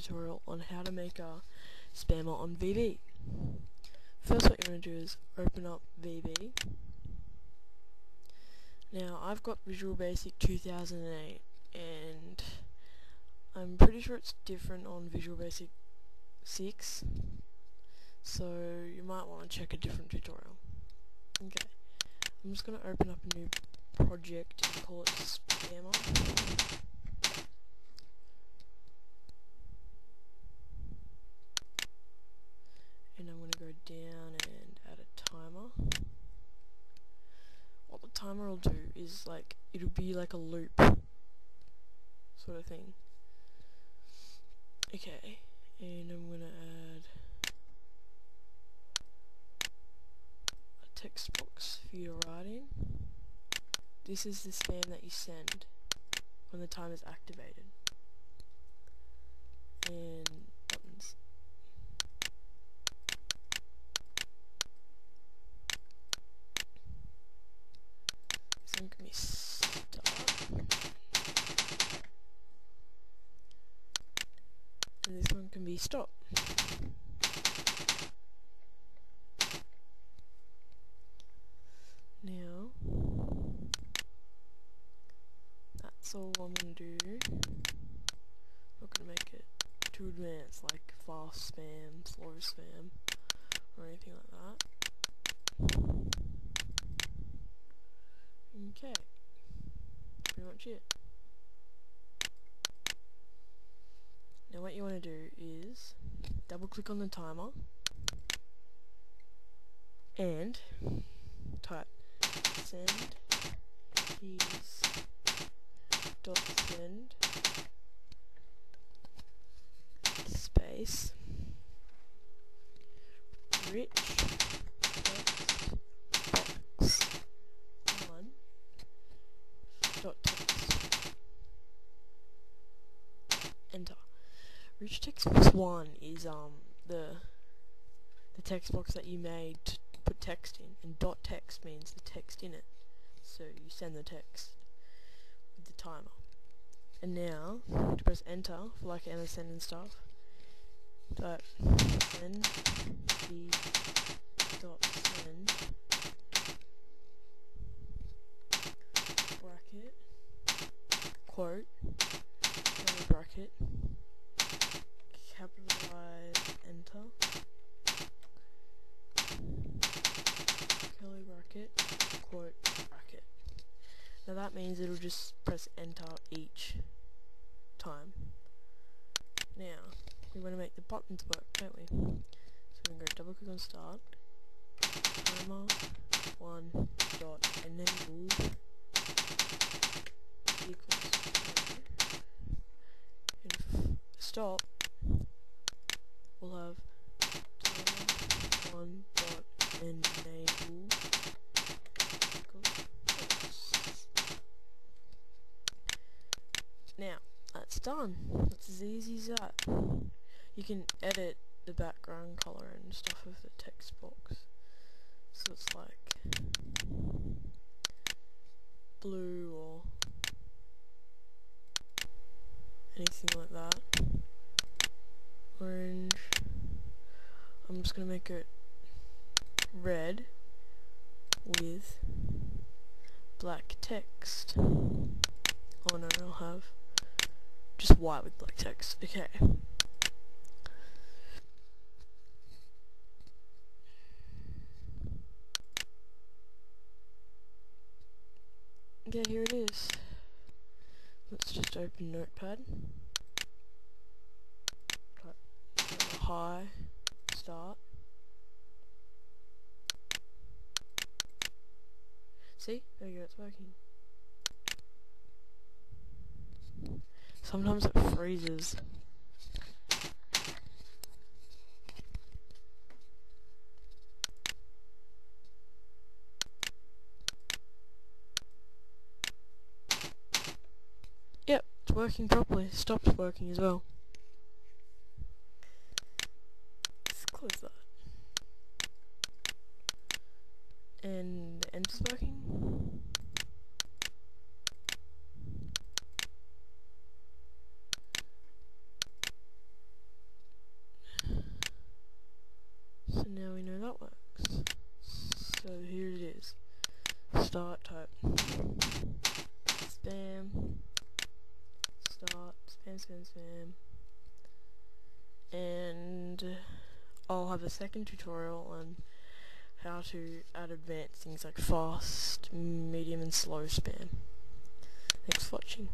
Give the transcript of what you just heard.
tutorial on how to make a spammer on VB. First what you're going to do is open up VB. Now I've got Visual Basic 2008 and I'm pretty sure it's different on Visual Basic 6 so you might want to check a different tutorial. Okay, I'm just going to open up a new project and call it Spammer. and I'm going to go down and add a timer. What the timer will do is like, it'll be like a loop sort of thing. Okay, and I'm to add a text box for you to write in. This is the spam that you send when the timer is activated. And buttons. This one can be start. And this one can stop. Now, that's all I'm going to do. not going to make it too advanced, like fast spam, slow spam, or anything like that. Okay, pretty much it. What you want to do is double click on the timer and type send keys dot send space rich box one dot text. Enter rich text box one is um the the text box that you made to put text in and dot text means the text in it. So you send the text with the timer. And now to press enter for like MSN and stuff. Type send the means it'll just press enter each time. Now we want to make the buttons work don't we? So we're can go double click on start timer one dot enable equals true. And stop we'll have timer one dot enable now that's done. That's as easy as that. You can edit the background color and stuff of the text box. So it's like blue or anything like that. Orange. I'm just gonna make it red with black text. Oh no I'll have just white with black text okay Okay, here it is. Let's just open Notepad. Hi, start. See? There you go, it's working. Sometimes it freezes. Yep, it's working properly. It stopped working as well. Let's close that. And the enter's working. start type spam start spam spam spam and I'll have a second tutorial on how to add advanced things like fast, medium and slow spam. Thanks for watching.